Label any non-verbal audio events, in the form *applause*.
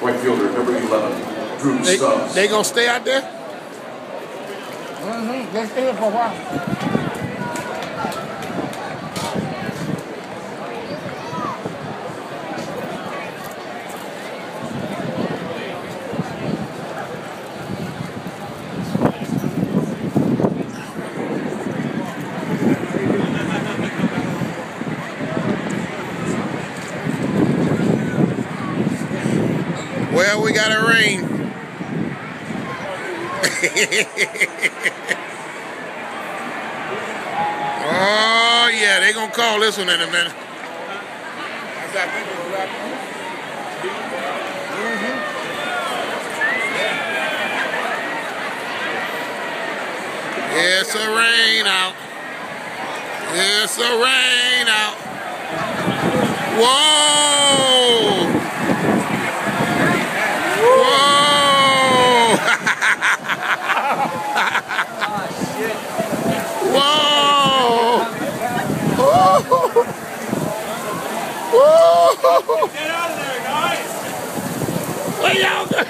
right fielder, number 11, Drew they, Stubbs. They gonna stay out there? Mm-hmm. They stay there for a while. Well, we got it rain. *laughs* oh yeah, they gonna call this one in a minute. Mm-hmm. It's a rain out. It's a rain out. Whoa! Whoa! Whoa! Get out of there, guys! Where y'all go?